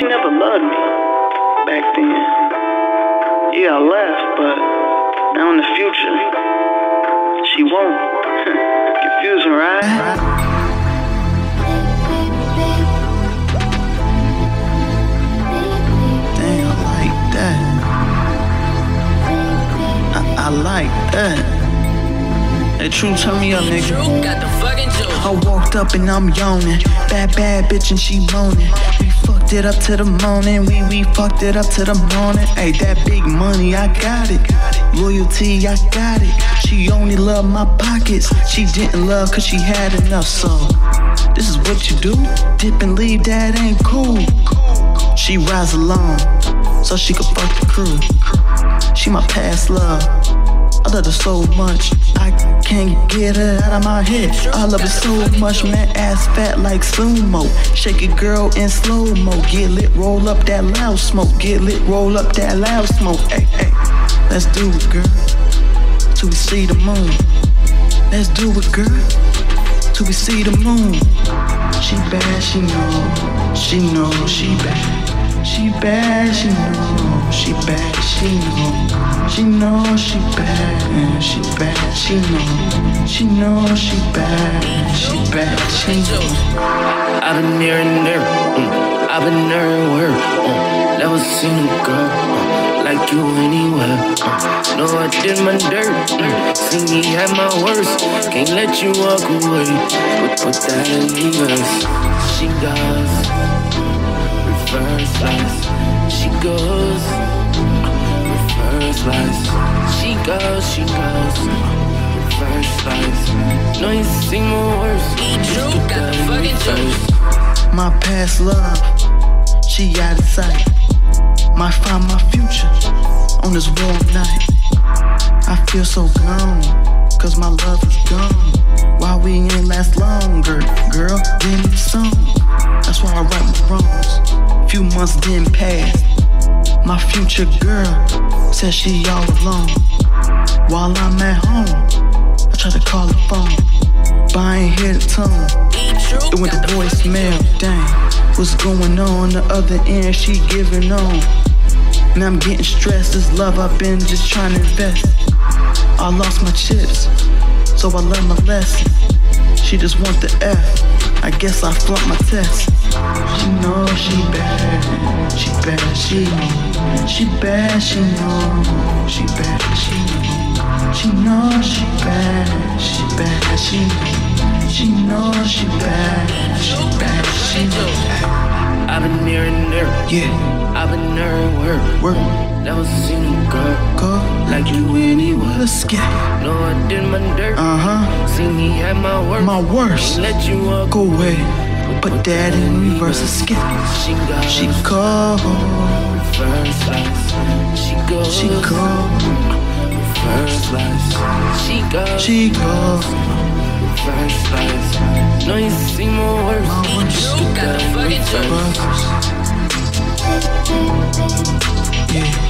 she never loved me back then. Yeah, I left, but now in the future, she won't. Confusing, right? Damn, like that. I like that. I, I like that. Hey, True, turn me up, nigga. Drew got the fucking juice. I walked up and I'm yawning. Bad, bad bitch and she moaning. We fucked it up to the morning. We, we fucked it up to the morning. Hey, that big money, I got it. Loyalty, I got it. She only loved my pockets. She didn't love cause she had enough, so. This is what you do? Dip and leave, that ain't cool. She rides alone, so she could fuck the crew. She my past love. I love her so much, I can't get her out of my head. I love her so much, man. Ass fat like sumo. Shake it, girl, in slow mo. Get lit, roll up that loud smoke. Get lit, roll up that loud smoke. Hey, hey, let's do it, girl. Till we see the moon. Let's do it, girl. Till we see the moon. She bad, she know. She know she bad. She bad, she know. She bad, she know. She know she bad. She bad, she know. She know she bad. She bad, she know. I've been there and there, mm. I've been there and mm. never seen a girl mm. like you anywhere. Mm. No, I did my dirt, mm. see me at my worst, can't let you walk away. But put that in reverse. She does reverse. She goes, she goes reverse lies. No, you see more worse. Drew got the fucking juice. My past love, she out of sight. Might find my future on this warm night. I feel so gone, cause my love is gone. Why we ain't last longer, girl? Give me some. That's why I write my wrongs. Few months didn't pass. My future girl says she all alone. While I'm at home, I try to call the phone, but I ain't hear the tone. It went to voicemail, dang. What's going on the other end? She giving on. And I'm getting stressed. This love I've been just trying to invest. I lost my chips, so I learned my lesson. She just want the F. I guess I flunked my test. She know she bad. She bad, she know. She bad, she know. She bad, she know. She know she bad. She bad, she know. She know she bad. She bad, she know. I've been there and there, Yeah, I've been there and work, never seen a girl go like you anywhere. Let's get it. No, I did my dirt, Uh huh. see me at my worst, My worst. Let you walk Go away. Put that in reverse. Let's get it. She got She. She goes She call. She goes She lies. No, you see more worse. My worst. Drew got the fucking. Yeah.